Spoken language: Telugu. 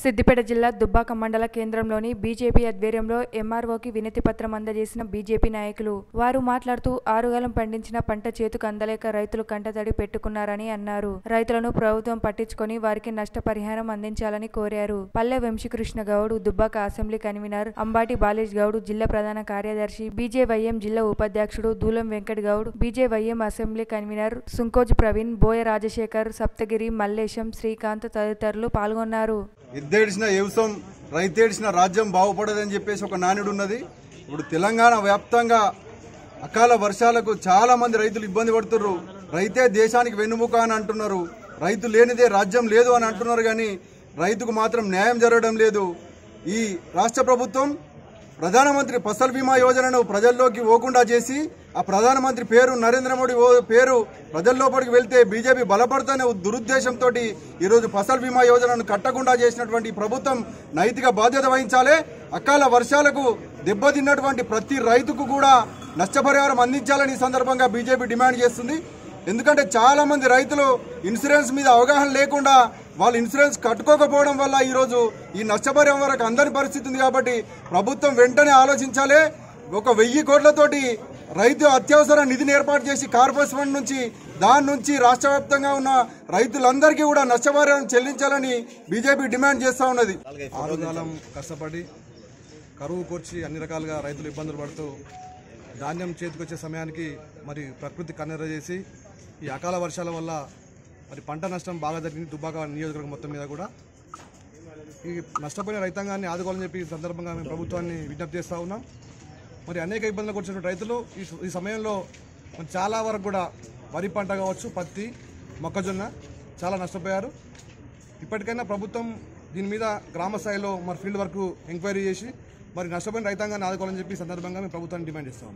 సిద్దిపేట జిల్లా దుబ్బాక మండల కేంద్రంలోని బీజేపీ ఆధ్వర్యంలో ఎంఆర్ఓకి వినతి పత్రం అందజేసిన బీజేపీ నాయకులు. వారు మాట్లాడుతూ ఆరుగాలం పండించిన పంట చేతుకు అందలేక రైతులు కంటతడి పెట్టుకున్నారని అన్నారు. రైతులను ప్రభుత్వం పట్టించుకొని వారికి నష్టపరిహారం అందించాలని కోరారు. పల్లె వంశీకృష్ణ గౌడ్ దుబ్బాక అసెంబ్లీ కన్వీనర్ అంబాటి బాలేష్ గౌడ్ జిల్లా ప్రధాన కార్యదర్శి బీజేవైఎం జిల్లా ఉపాధ్యక్షుడు Dulam Venkat Goud BJYM assembly convener Sunkoj Praveen Boya Rajasekhar Saptagiri Mallesham Srikanth తదితరులు పాల్గొన్నారు. ఎద్దేడిసిన వ్యవసాయం రైతేడిసిన రాజ్యం బాగుపడదని చెప్పేసి ఒక నానుడు ఉన్నది. ఇప్పుడు తెలంగాణ వ్యాప్తంగా అకాల వర్షాలకు చాలా మంది రైతులు ఇబ్బంది పడుతున్నారు రైతే దేశానికి వెన్నుముక అని అంటున్నారు. రైతు లేనిదే రాజ్యం లేదు అని అంటున్నారు కానీ రైతుకు మాత్రం న్యాయం జరగడం లేదు. ఈ రాష్ట్ర ప్రభుత్వం ప్రధానమంత్రి ఫసల్ బీమా యోజనను ప్రజల్లోకి పోకుండా చేసి ఆ ప్రధానమంత్రి పేరు నరేంద్ర మోడీ పేరు పేరు ప్రజల్లోపలికి వెళ్తే బీజేపీ బలపడుతున్న దురుద్దేశంతో ఈరోజు ఫసల్ బీమా యోజనను కట్టకుండా చేసినటువంటి ప్రభుత్వం నైతిక బాధ్యత వహించాలి. అకాల వర్షాలకు దెబ్బతిన్నటువంటి ప్రతి రైతుకు కూడా నష్టపరిహారం అందించాలని ఈ సందర్భంగా బీజేపీ డిమాండ్ చేస్తుంది. ఎందుకంటే చాలా మంది రైతులు ఇన్సూరెన్స్ మీద అవగాహన లేకుండా వాళ్ళు ఇన్సూరెన్స్ కట్టుకోకపోవడం వల్ల ఈరోజు ఈ నష్టపరిహారం వరకు అందరి పరిస్థితి ఉంది కాబట్టి ప్రభుత్వం వెంటనే ఆలోచించాలి. ఒక వెయ్యి కోట్లతోటి రైతు అత్యవసర నిధిని ఏర్పాటు చేసి కార్పొరేషన్ ఫండ్ నుంచి దాని నుంచి రాష్ట్ర వ్యాప్తంగా ఉన్న రైతులందరికీ కూడా నష్టపరిహారం చెల్లించాలని బీజేపీ డిమాండ్ చేస్తూ ఉన్నది. ఆరుగాలం కష్టపడి కరువు కూర్చి అన్ని రకాలుగా రైతులు ఇబ్బందులు పడుతూ ధాన్యం చేతికొచ్చే సమయానికి మరి ప్రకృతి కన్నెర చేసి ఈ అకాల వర్షాల వల్ల మరి పంట నష్టం బాగా జరిగింది. దుబ్బాక నియోజకవర్గం మొత్తం మీద కూడా ఈ నష్టపోయిన రైతాంగాన్ని ఆదుకోవాలని చెప్పి ఈ సందర్భంగా మేము ప్రభుత్వాన్ని విజ్ఞప్తి చేస్తూ ఉన్నాం. మరి అనేక ఇబ్బందులకు వచ్చిన రైతులు ఈ ఈ సమయంలో చాలా వరకు కూడా వరి పంట కావచ్చు పత్తి మొక్కజొన్న చాలా నష్టపోయారు. ఇప్పటికైనా ప్రభుత్వం దీని మీద గ్రామ స్థాయిలో మరి ఫీల్డ్ వర్క్ ఎంక్వైరీ చేసి మరి నష్టపోయిన రైతాంగాన్ని ఆదుకోవాలని చెప్పి సందర్భంగా మేము ప్రభుత్వాన్ని డిమాండ్ చేస్తా